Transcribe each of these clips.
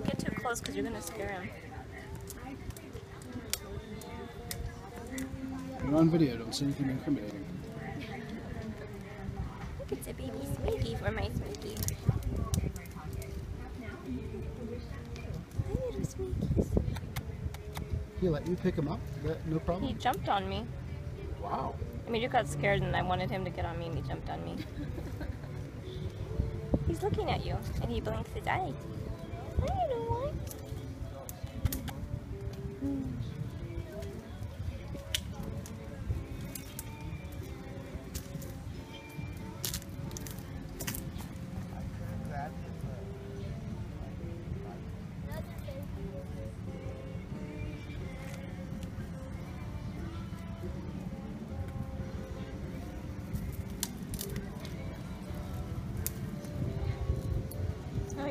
Don't get too close because you're gonna scare him. You're on video. Don't say anything incriminating. Look, it's a baby Smiggy for my Smiggy. Hi, little. He let you pick him up? That, no problem? He jumped on me. Wow. I mean, you got scared and I wanted him to get on me and he jumped on me. He's looking at you and he blinks his eyes. Hi, little one. No,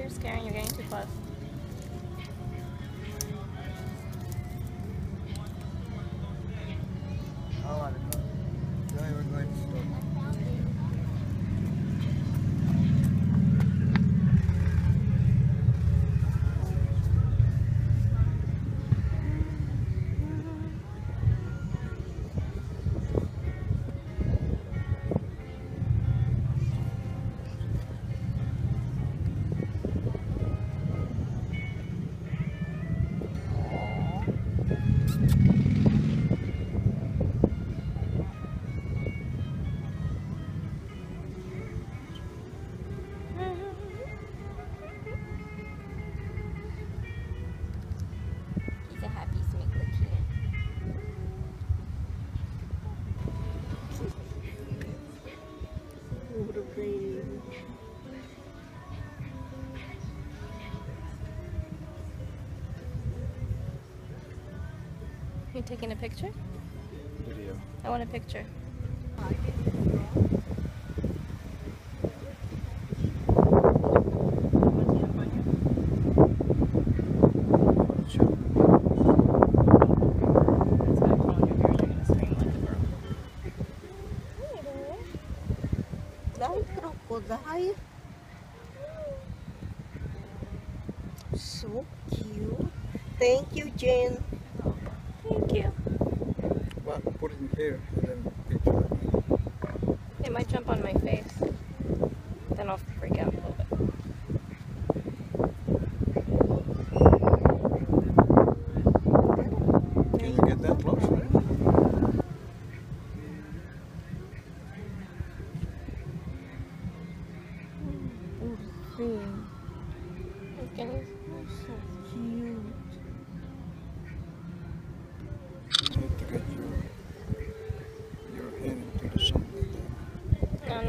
scaring. You're getting too close. You taking a picture? Video. I want a picture. You. Well, put it in here and then picture It might jump on my face. Then I'll freak out a little bit. Can you get that close, right?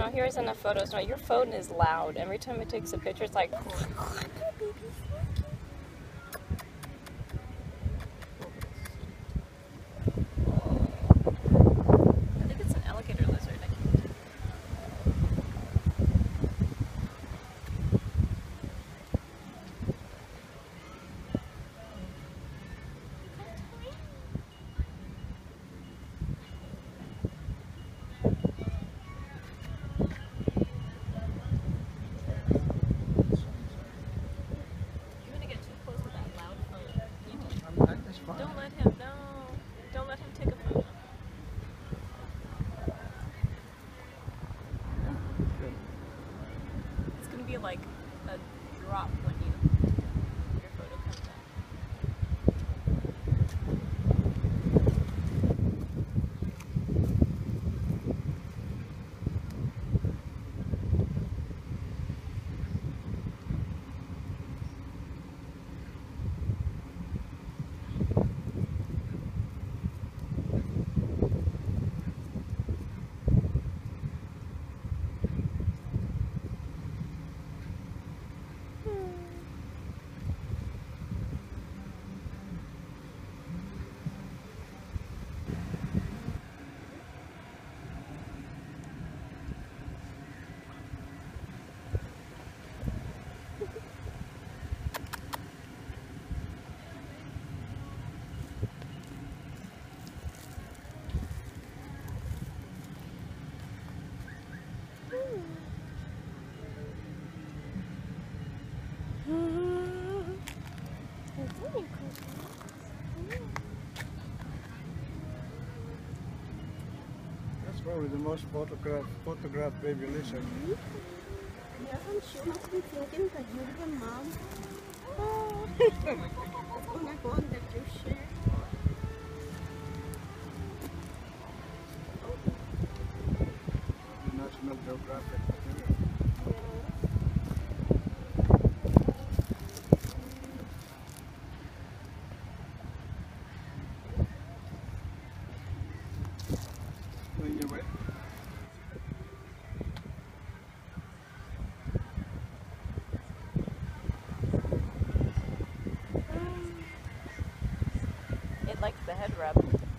No, here's enough photos. No, your phone is loud. Every time it takes a picture, it's like. probably the most photograph photographed baby lizard. Yeah, she must be thinking that you're the mom. Oh. oh my god, that you share. likes the head rub.